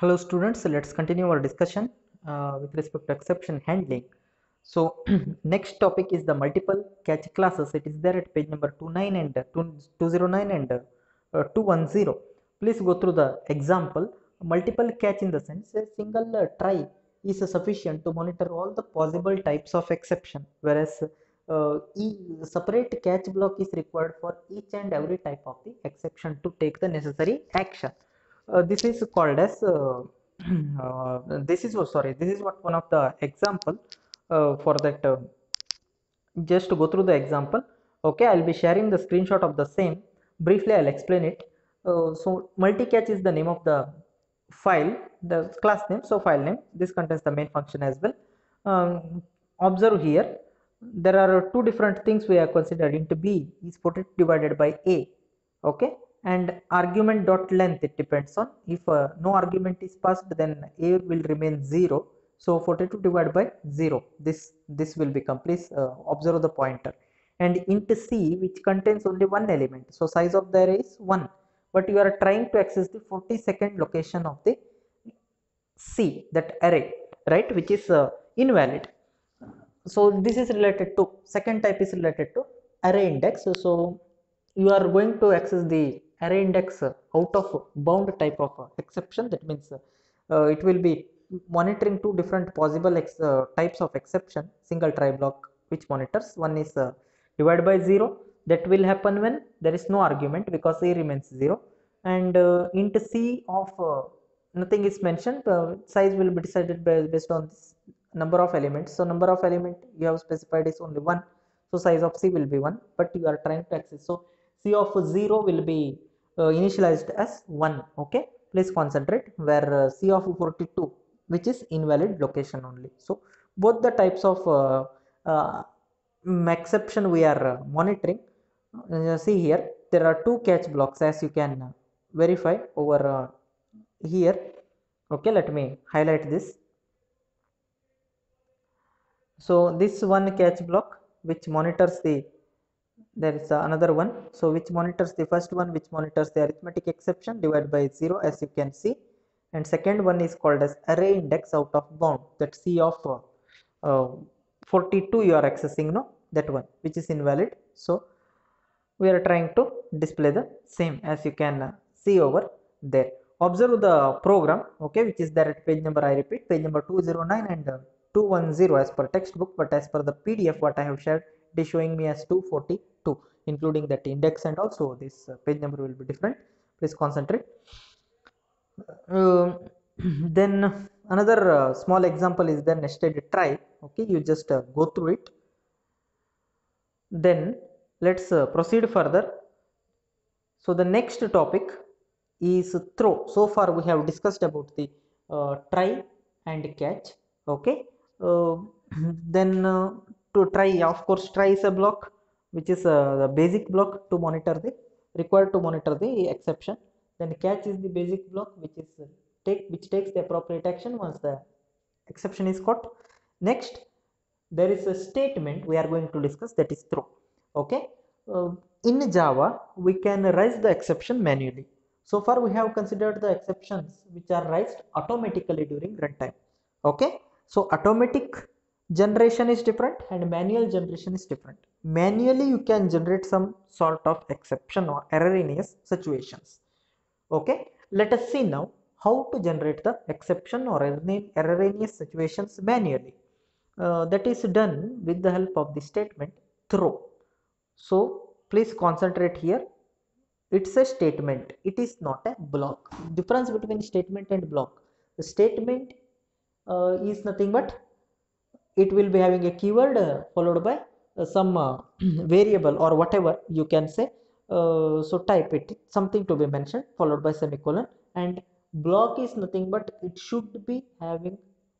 Hello students, let's continue our discussion uh, with respect to exception handling. So next topic is the multiple catch clauses. It is there at page number 29 and uh, 209 and uh, 210. Please go through the example. Multiple catch in the sense a single uh, try is sufficient to monitor all the possible types of exception whereas uh, e separate catch block is required for each and every type of the exception to take the necessary action uh, this is called as uh, uh, this is oh, sorry this is what one of the example uh, for that uh, just to go through the example. Okay i'll be sharing the screenshot of the same. Briefly i'll explain it. Uh, so multi-catch is the name of the file the class name so file name. This contains the main function as well. Um, observe here. There are two different things we are considering int b is protected divided by a. Okay and argument dot length it depends on. If uh, no argument is passed then a will remain 0 so 42 divided by 0 this this will become please uh, observe the pointer. And int c which contains only one element. So size of the array is 1 but you are trying to access the 42nd location of the c that array right which is uh, invalid. So this is related to second type is related to array index. So, so you are going to access the array index uh, out of bound type of uh, exception. That means uh, uh, it will be monitoring two different possible uh, types of exception single try block which monitors. One is uh, divided by 0 that will happen when there is no argument because a remains 0 and uh, int c of nothing is mentioned. Size will be decided by, based on this number of elements. So number of element you have specified is only one. So size of c will be 1 but you are trying to access. So c of 0 will be uh, initialized as 1 okay? Please concentrate where uh, c of 42 which is invalid location only. So both the types of uh, uh, mm, exception we are uh, monitoring see here there are two catch blocks as you can verify over here. Okay let me highlight this. So this one catch block which monitors the there is another one. So which monitors the first one? Which monitors the arithmetic exception? Divided by 0 as you can see. And second one is called as array index out of bound. That c of uh, uh, 42 you are accessing no? That one which is invalid. So we are trying to display the same as you can uh, see over there. Observe the program okay which is there at page number i repeat page number 209 and uh, 210 as per textbook but as per the pdf what i have shared it is showing me as 242 including that index and also this uh, page number will be different. Please concentrate. Um, then another uh, small example is the nested try. Okay you just uh, go through it. Then let's uh, proceed further. So the next topic is throw. So far we have discussed about the uh, try and catch. Okay. Uh, then to try of course try is a block which is uh, the basic block to monitor the required to monitor the exception. Then catch is the basic block which is uh, take which takes the appropriate action once the exception is caught. Next there is a statement we are going to discuss that is throw. Okay? Uh, in java we can raise the exception manually. So far we have considered the exceptions which are raised automatically during runtime. Okay? So automatic generation is different and manual generation is different. Manually you can generate some sort of exception or erroneous situations. Okay? Let us see now how to generate the exception or errone- erroneous situations manually. Uh, that is done with the help of the statement throw. So please concentrate here. It's a statement. It is not a block. Difference between statement and block. The statement uh, is nothing but it will be having a keyword uh, followed by uh, some uh, variable or whatever you can say so type it something to be mentioned followed by semicolon. And block is nothing but it should be having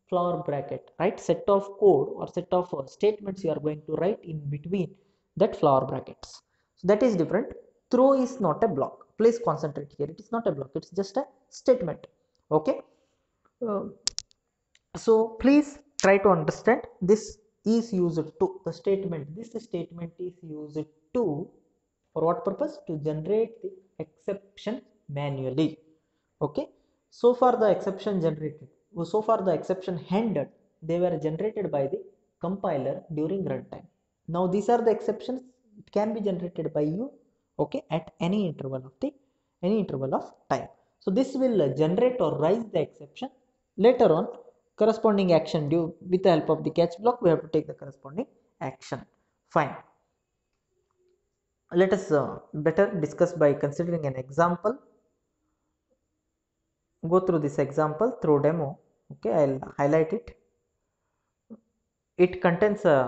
flower bracket right? Set of code or set of statements you are going to write in between that flower brackets. So that is different. Throw is not a block. Please concentrate here. It is not a block. It's just a statement. Okay? Uh, so please try to understand this is used to the statement this statement is used to for what purpose? To generate the exception manually. Okay? So far the exception generated so far the exception handled they were generated by the compiler during runtime. Now these are the exceptions it can be generated by you okay at any interval of the any interval of time. So this will generate or raise the exception later on corresponding action due with the help of the catch block we have to take the corresponding action. Fine. Let us uh, better discuss by considering an example. Go through this example through demo. Okay i'll highlight it. It contains a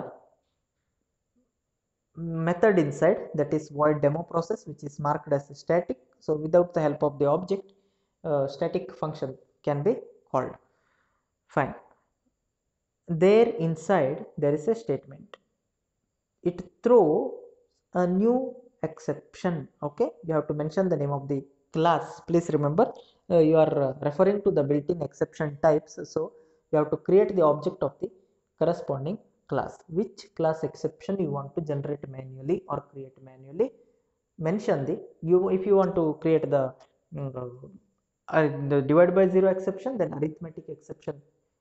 method inside that is void demo process which is marked as static. So without the help of the object uh, static function can be called fine. There inside there is a statement. It throw a new exception okay? You have to mention the name of the class. Please remember uh, you are uh, referring to the built-in exception types. So you have to create the object of the corresponding class. Which class exception you want to generate manually or create manually? Mention the you if you want to create the, uh, the divide by zero exception then arithmetic exception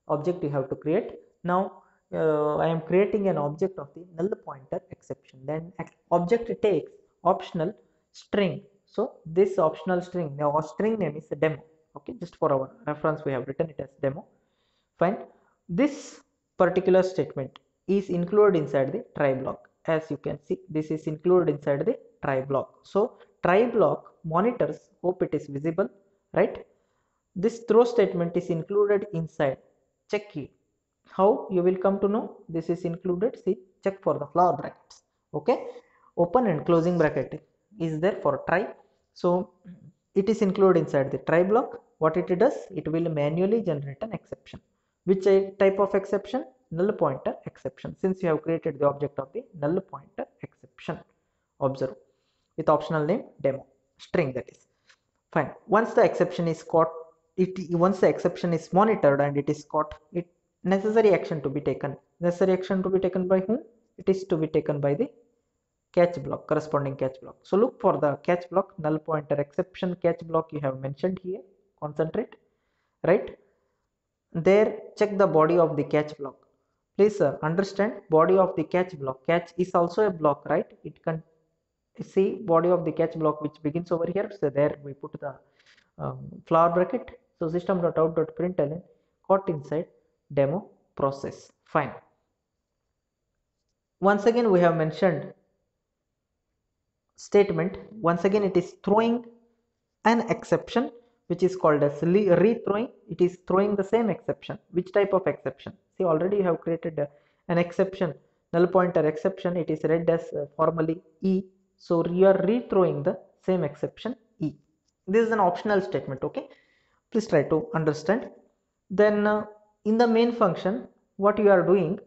object you have to create. Now uh, I am creating an object of the null pointer exception. Then object takes optional string. So this optional string now our string name is demo. Okay just for our reference we have written it as demo. Fine. This particular statement is included inside the try block. As you can see this is included inside the try block. So try block monitors hope it is visible right? This throw statement is included inside check here. How you will come to know this is included? See check for the flower brackets. Okay? Open and closing bracket is there for try. So it is included inside the try block. What it does it will manually generate an exception. Which type of exception? Null pointer exception. Since you have created the object of the null pointer exception. Observe. With optional name demo. String that is. Fine. Once the exception is caught it once the exception is monitored and it is caught it necessary action to be taken. Necessary action to be taken by whom? It is to be taken by the catch block corresponding catch block. So look for the catch block null pointer exception catch block you have mentioned here. Concentrate right? There check the body of the catch block. Please uh, understand body of the catch block. Catch is also a block right? It can see body of the catch block which begins over here. So there we put the um, flower bracket so system.out.println caught inside demo process. Fine. Once again we have mentioned statement. Once again it is throwing an exception which is called as rethrowing. It is throwing the same exception. Which type of exception? See already you have created a, an exception null pointer exception. It is read as uh, formally e. So you are rethrowing the same exception e. This is an optional statement okay please try to understand. Then uh, in the main function what you are doing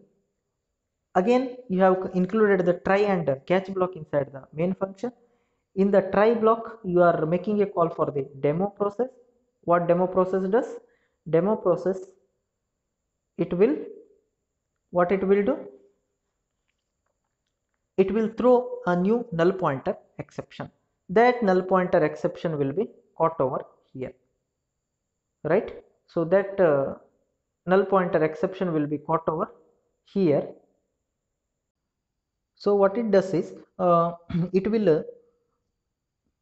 again you have included the try and catch block inside the main function. In the try block you are making a call for the demo process. What demo process does? Demo process it will what it will do? It will throw a new null pointer exception. That null pointer exception will be caught over here right? So that uh, null pointer exception will be caught over here. So what it does is uh, it will uh,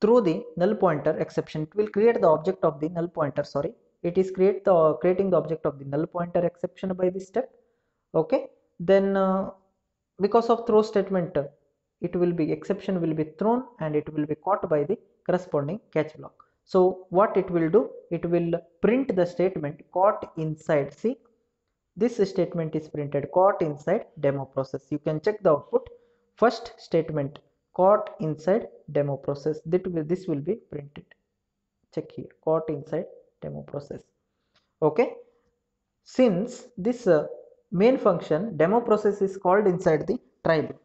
throw the null pointer exception it will create the object of the null pointer sorry. It is create the creating the object of the null pointer exception by this step okay? Then uh, because of throw statement uh, it will be exception will be thrown and it will be caught by the corresponding catch block so what it will do? It will print the statement caught inside. See this statement is printed caught inside demo process. You can check the output. First statement caught inside demo process. That will this will be printed. Check here. Caught inside demo process. Okay? Since this uh, main function demo process is called inside the try block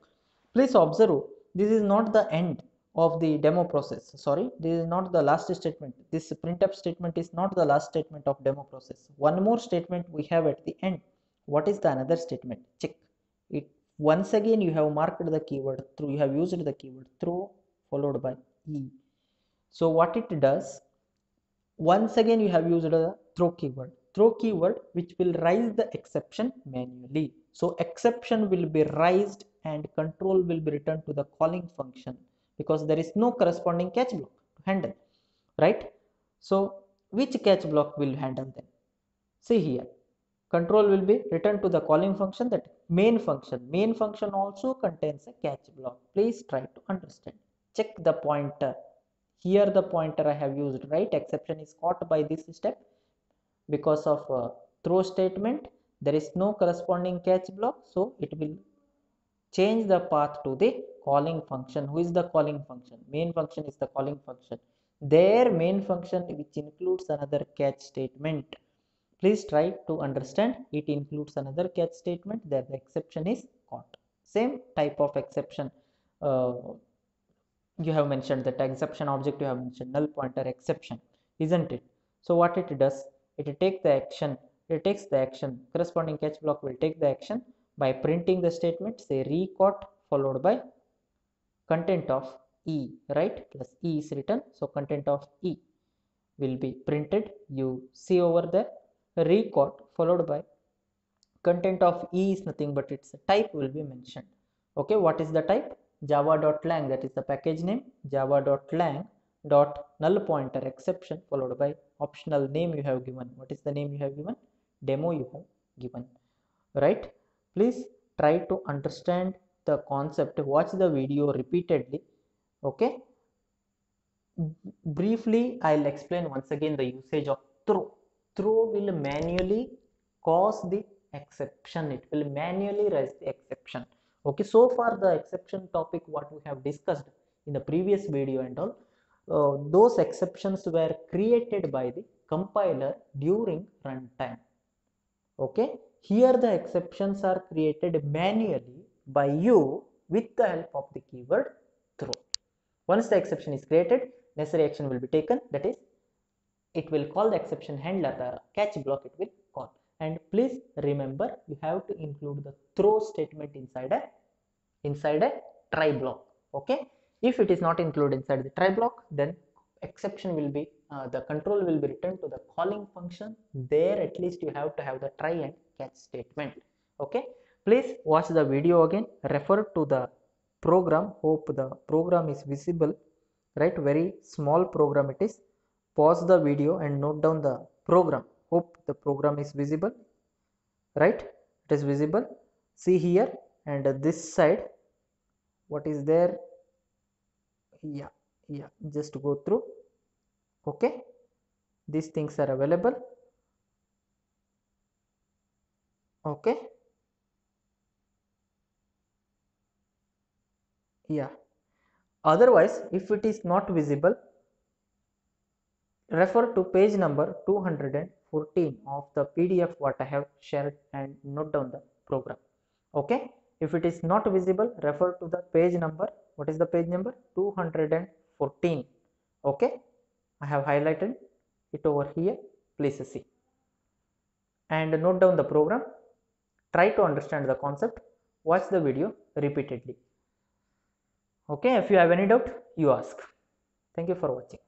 please observe this is not the end of the demo process. Sorry this is not the last statement. This printf statement is not the last statement of demo process. One more statement we have at the end. What is the another statement? Check. It once again you have marked the keyword through you have used the keyword throw followed by e. So what it does once again you have used a throw keyword. Throw keyword which will raise the exception manually. So exception will be raised and control will be returned to the calling function because there is no corresponding catch block to handle right? So which catch block will handle them? See here control will be returned to the calling function that main function. Main function also contains a catch block. Please try to understand. Check the pointer. Here the pointer i have used right? Exception is caught by this step. Because of uh, throw statement there is no corresponding catch block so it will change the path to the calling function. Who is the calling function? Main function is the calling function. Their main function which includes another catch statement. Please try to understand. It includes another catch statement. That the exception is caught. Same type of exception. Uh, you have mentioned that exception object you have mentioned null pointer exception isn't it? So what it does it take the action it takes the action. Corresponding catch block will take the action by printing the statement say recaught followed by content of e right? Plus e is written so content of e will be printed. You see over there recaught followed by content of e is nothing but its type will be mentioned. Okay what is the type? java.lang that is the package name. java.lang dot null pointer exception followed by optional name you have given. What is the name you have given? Demo you have given right please try to understand the concept. Watch the video repeatedly okay? Briefly i'll explain once again the usage of throw. Throw will manually cause the exception. It will manually raise the exception. Okay so far the exception topic what we have discussed in the previous video and all uh, those exceptions were created by the compiler during runtime. Okay here the exceptions are created manually by you with the help of the keyword throw. Once the exception is created necessary action will be taken. That is it will call the exception handler. The catch block it will call. And please remember you have to include the throw statement inside a inside a try block. Okay? If it is not included inside the try block then exception will be uh, the control will be returned to the calling function. There at least you have to have the try and catch statement. Okay? Please watch the video again. Refer to the program. Hope the program is visible. Right? Very small program it is. Pause the video and note down the program. Hope the program is visible. Right? It is visible. See here. And this side what is there? Yeah yeah just go through. Okay. These things are available. Okay. Yeah. Otherwise if it is not visible refer to page number 214 of the pdf what i have shared and note down the program. Okay. If it is not visible refer to the page number. What is the page number? 214 okay? I have highlighted it over here. Please see. And note down the program. Try to understand the concept. Watch the video repeatedly. Okay? If you have any doubt you ask. Thank you for watching